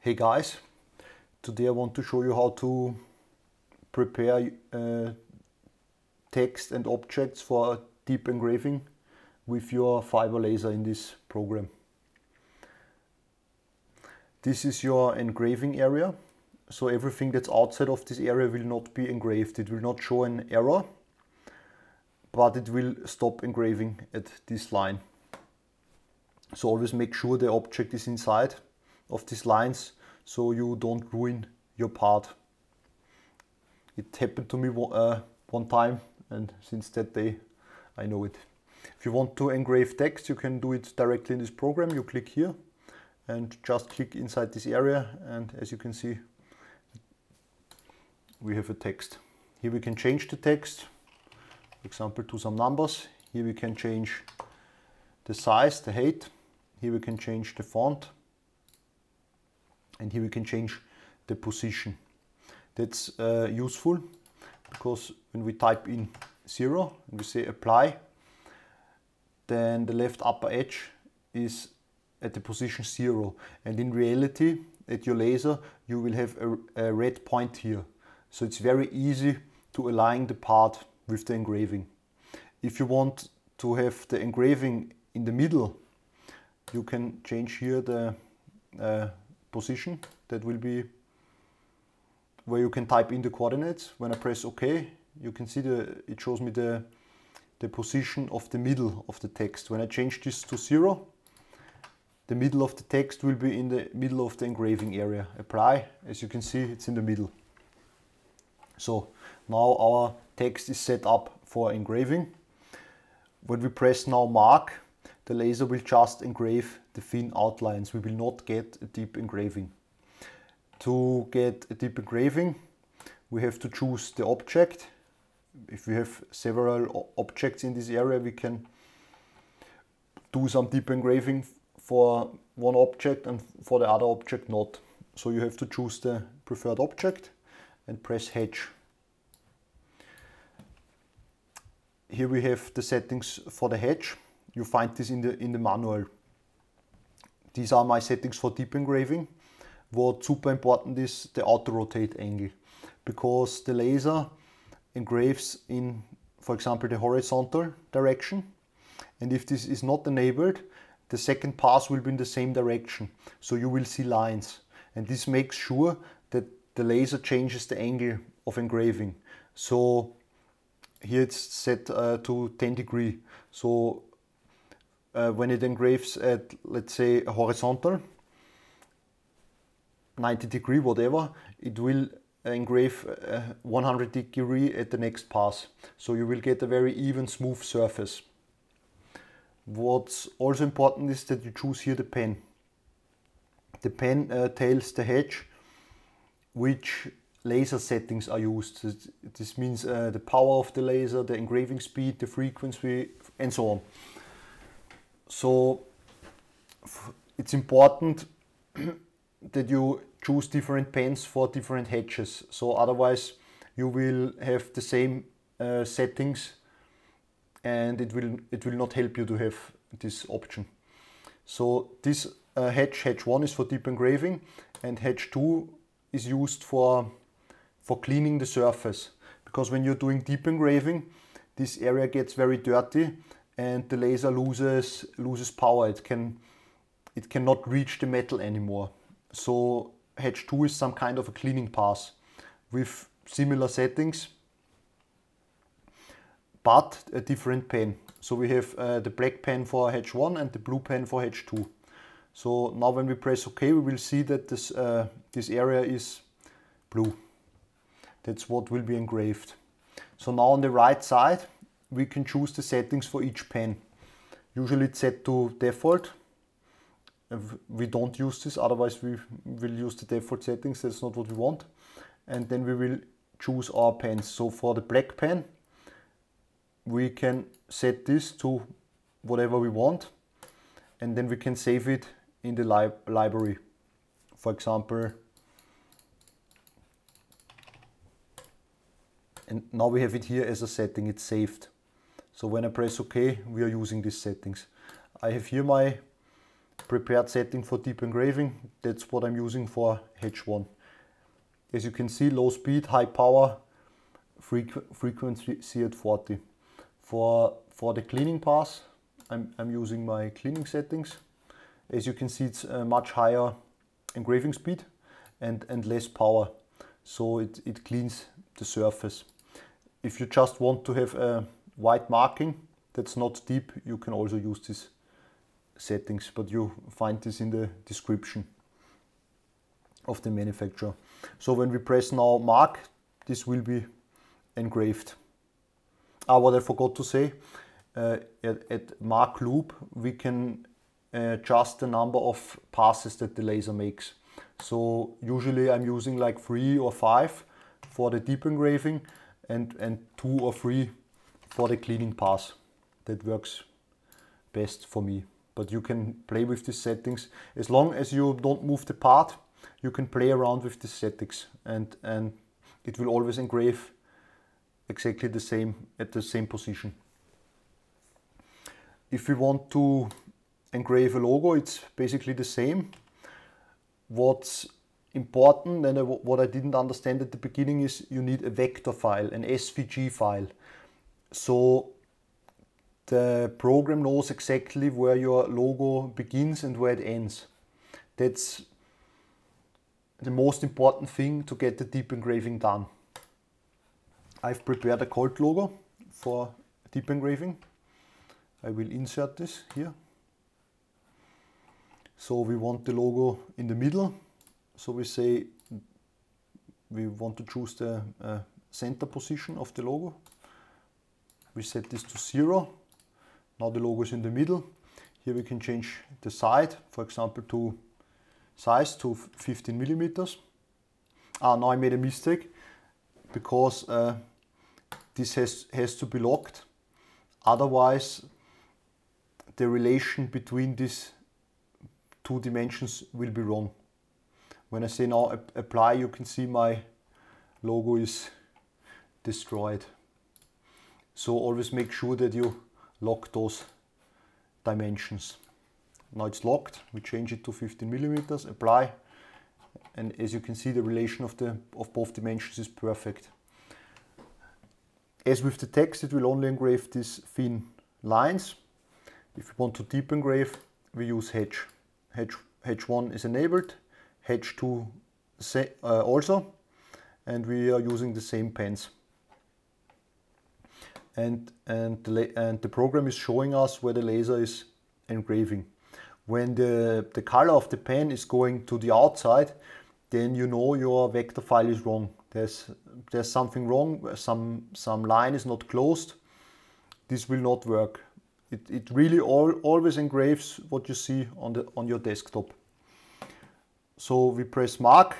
Hey guys, today I want to show you how to prepare uh, text and objects for deep engraving with your fiber laser in this program. This is your engraving area, so everything that's outside of this area will not be engraved. It will not show an error, but it will stop engraving at this line. So always make sure the object is inside of these lines so you don't ruin your part. It happened to me uh, one time and since that day I know it. If you want to engrave text you can do it directly in this program. You click here and just click inside this area and as you can see we have a text. Here we can change the text, for example to some numbers. Here we can change the size, the height. Here we can change the font and here we can change the position. That's uh, useful because when we type in 0 and we say apply, then the left upper edge is at the position 0 and in reality at your laser you will have a, a red point here. So it's very easy to align the part with the engraving. If you want to have the engraving in the middle you can change here the uh, position that will be where you can type in the coordinates. When I press OK you can see the it shows me the the position of the middle of the text. When I change this to zero the middle of the text will be in the middle of the engraving area. Apply. As you can see it's in the middle. So now our text is set up for engraving. When we press now mark the laser will just engrave the thin outlines. We will not get a deep engraving. To get a deep engraving, we have to choose the object. If we have several objects in this area, we can do some deep engraving for one object and for the other object not. So you have to choose the preferred object and press H. Here we have the settings for the hedge. You find this in the, in the manual. These are my settings for deep engraving. What super important is the auto rotate angle because the laser engraves in, for example, the horizontal direction. And if this is not enabled, the second pass will be in the same direction. So you will see lines. And this makes sure that the laser changes the angle of engraving. So here it's set uh, to 10 degree. So uh, when it engraves at, let's say, a horizontal, 90 degree, whatever, it will engrave uh, 100 degree at the next pass. So you will get a very even, smooth surface. What's also important is that you choose here the pen. The pen uh, tells the hedge which laser settings are used. This means uh, the power of the laser, the engraving speed, the frequency, and so on. So it's important that you choose different pens for different hedges. So otherwise you will have the same uh, settings and it will it will not help you to have this option. So this uh, hedge, hedge 1 is for deep engraving and hedge 2 is used for, for cleaning the surface. Because when you're doing deep engraving, this area gets very dirty and the laser loses loses power. It can it cannot reach the metal anymore. So Hedge 2 is some kind of a cleaning pass with similar settings but a different pen. So we have uh, the black pen for Hedge 1 and the blue pen for Hedge 2. So now when we press OK we will see that this, uh, this area is blue. That's what will be engraved. So now on the right side we can choose the settings for each pen. Usually it's set to default. We don't use this, otherwise we will use the default settings, that's not what we want. And then we will choose our pens. So for the black pen, we can set this to whatever we want and then we can save it in the li library. For example, and now we have it here as a setting, it's saved. So when I press OK, we are using these settings. I have here my prepared setting for deep engraving. That's what I'm using for H1. As you can see, low speed, high power, frequ frequency at 40. For, for the cleaning pass, I'm, I'm using my cleaning settings. As you can see, it's a much higher engraving speed and, and less power. So it, it cleans the surface. If you just want to have a white marking that's not deep, you can also use these settings, but you find this in the description of the manufacturer. So when we press now mark, this will be engraved. Ah, what I forgot to say, uh, at, at mark loop, we can adjust the number of passes that the laser makes. So usually I'm using like three or five for the deep engraving and, and two or three for the cleaning pass. That works best for me. But you can play with these settings. As long as you don't move the part, you can play around with the settings and, and it will always engrave exactly the same at the same position. If we want to engrave a logo, it's basically the same. What's important and what I didn't understand at the beginning is you need a vector file, an SVG file. So the program knows exactly where your logo begins and where it ends. That's the most important thing to get the deep engraving done. I've prepared a Colt logo for deep engraving. I will insert this here. So we want the logo in the middle. So we say we want to choose the uh, center position of the logo. We set this to zero. Now the logo is in the middle. Here we can change the side, for example, to size to 15 millimeters. Ah, now I made a mistake because uh, this has, has to be locked. Otherwise, the relation between these two dimensions will be wrong. When I say now apply, you can see my logo is destroyed. So always make sure that you lock those dimensions. Now it's locked, we change it to 15 millimeters, apply, and as you can see the relation of, the, of both dimensions is perfect. As with the text, it will only engrave these thin lines. If we want to deep engrave, we use H. H, H1 is enabled, H2 uh, also, and we are using the same pens. And, and, the, and the program is showing us where the laser is engraving. When the, the color of the pen is going to the outside, then you know your vector file is wrong. There's, there's something wrong, some, some line is not closed. This will not work. It, it really all, always engraves what you see on, the, on your desktop. So we press mark